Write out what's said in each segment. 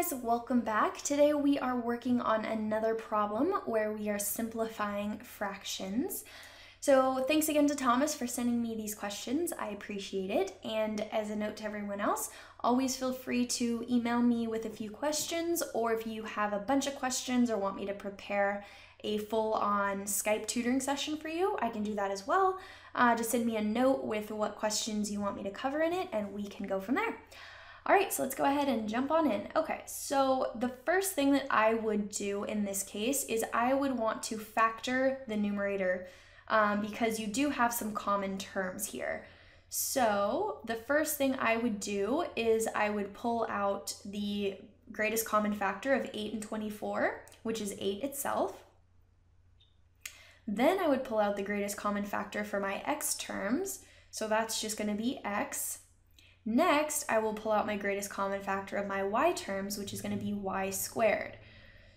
guys, welcome back. Today we are working on another problem where we are simplifying fractions. So thanks again to Thomas for sending me these questions. I appreciate it. And as a note to everyone else, always feel free to email me with a few questions or if you have a bunch of questions or want me to prepare a full-on Skype tutoring session for you, I can do that as well. Uh, just send me a note with what questions you want me to cover in it and we can go from there. All right, so let's go ahead and jump on in. Okay, so the first thing that I would do in this case is I would want to factor the numerator um, because you do have some common terms here. So the first thing I would do is I would pull out the greatest common factor of 8 and 24, which is 8 itself. Then I would pull out the greatest common factor for my x terms, so that's just going to be x. Next, I will pull out my greatest common factor of my y terms, which is going to be y squared.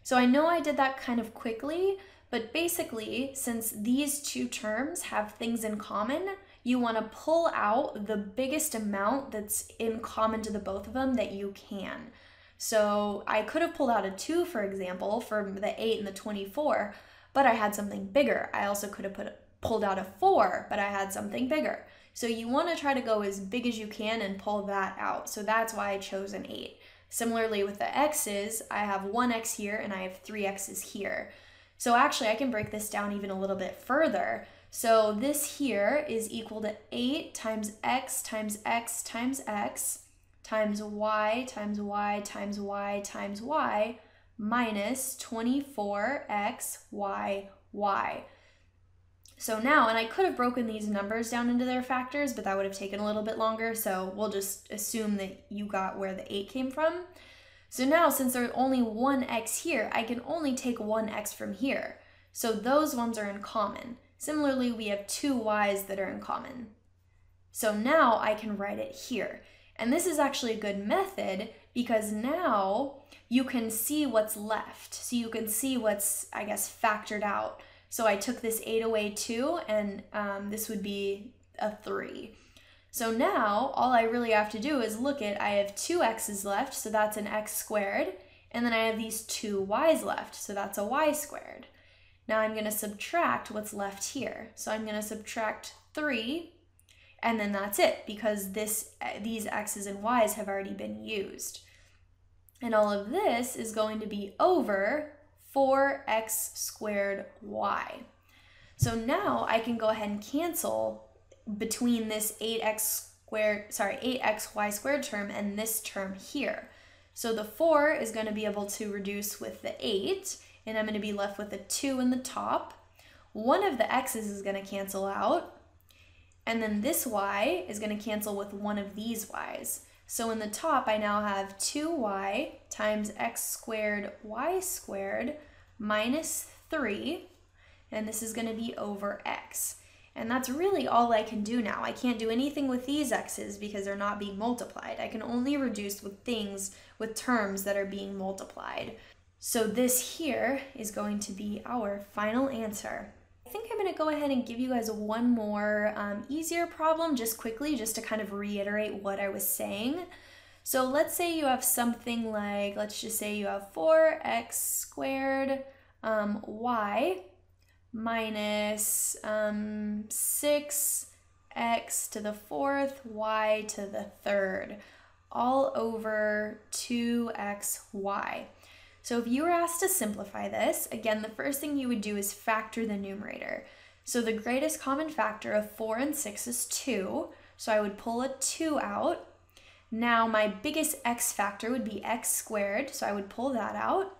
So I know I did that kind of quickly, but basically, since these two terms have things in common, you want to pull out the biggest amount that's in common to the both of them that you can. So I could have pulled out a 2, for example, from the 8 and the 24, but I had something bigger. I also could have put, pulled out a 4, but I had something bigger. So you want to try to go as big as you can and pull that out. So that's why I chose an 8. Similarly with the x's, I have one x here and I have three x's here. So actually I can break this down even a little bit further. So this here is equal to 8 times x times x times x times y times y times y times y minus 24x y y. So now, and I could have broken these numbers down into their factors, but that would have taken a little bit longer. So we'll just assume that you got where the 8 came from. So now, since there's only one x here, I can only take one x from here. So those ones are in common. Similarly, we have two y's that are in common. So now I can write it here. And this is actually a good method because now you can see what's left. So you can see what's, I guess, factored out. So I took this 8 away too, and um, this would be a 3. So now all I really have to do is look at, I have two x's left, so that's an x squared, and then I have these two y's left, so that's a y squared. Now I'm going to subtract what's left here. So I'm going to subtract 3, and then that's it, because this these x's and y's have already been used. And all of this is going to be over 4x squared y. So now I can go ahead and cancel between this 8x squared, sorry, 8xy squared term and this term here. So the 4 is going to be able to reduce with the 8, and I'm going to be left with a 2 in the top. One of the x's is going to cancel out, and then this y is going to cancel with one of these y's. So in the top, I now have 2y times x squared y squared minus 3, and this is going to be over x. And that's really all I can do now. I can't do anything with these x's because they're not being multiplied. I can only reduce with things, with terms that are being multiplied. So this here is going to be our final answer. I think I'm going to go ahead and give you guys one more um, easier problem just quickly, just to kind of reiterate what I was saying. So let's say you have something like, let's just say you have 4x squared um, y minus um, 6x to the fourth, y to the third, all over 2xy. So if you were asked to simplify this, again, the first thing you would do is factor the numerator. So the greatest common factor of 4 and 6 is 2, so I would pull a 2 out. Now my biggest x factor would be x squared, so I would pull that out.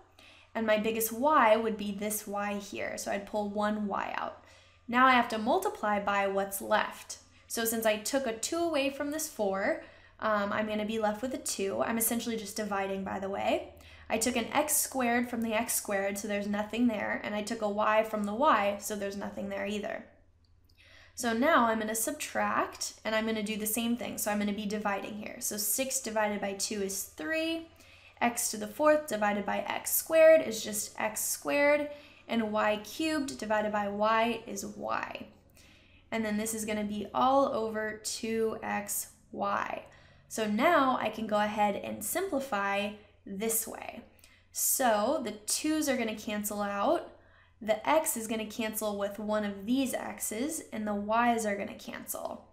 And my biggest y would be this y here, so I'd pull one y out. Now I have to multiply by what's left. So since I took a 2 away from this 4, um, I'm going to be left with a 2. I'm essentially just dividing, by the way. I took an x squared from the x squared, so there's nothing there, and I took a y from the y, so there's nothing there either. So now I'm going to subtract, and I'm going to do the same thing. So I'm going to be dividing here. So 6 divided by 2 is 3. x to the fourth divided by x squared is just x squared, and y cubed divided by y is y. And then this is going to be all over 2xy. So now I can go ahead and simplify this way. So the 2's are going to cancel out. The x is going to cancel with one of these x's, and the y's are going to cancel.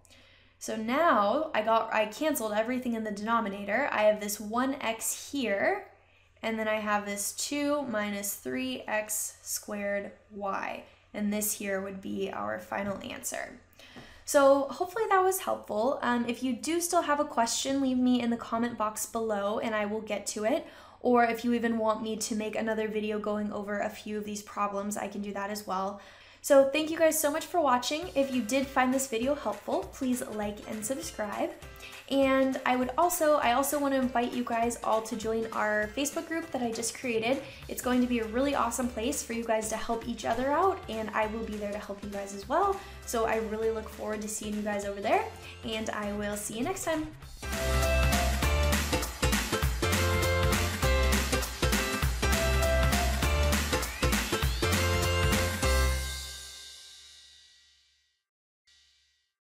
So now I got I canceled everything in the denominator. I have this 1x here, and then I have this 2 minus 3x squared y. And this here would be our final answer. So hopefully that was helpful. Um, if you do still have a question, leave me in the comment box below and I will get to it. Or if you even want me to make another video going over a few of these problems, I can do that as well. So thank you guys so much for watching. If you did find this video helpful, please like and subscribe. And I would also, I also want to invite you guys all to join our Facebook group that I just created. It's going to be a really awesome place for you guys to help each other out, and I will be there to help you guys as well. So I really look forward to seeing you guys over there, and I will see you next time.